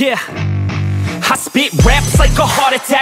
Yeah. I spit raps like a heart attack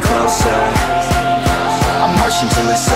closer. I march until it's over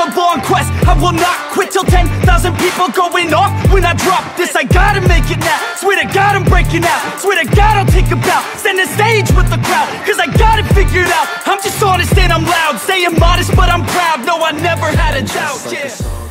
a long quest. I will not quit till 10,000 people going off. When I drop this, I gotta make it now. Swear to God I'm breaking out. Swear to God I'll take a bow. Stand the stage with the crowd Cause I got it figured out. I'm just honest and I'm loud. Saying modest but I'm proud. No, I never had a doubt, Just like a yeah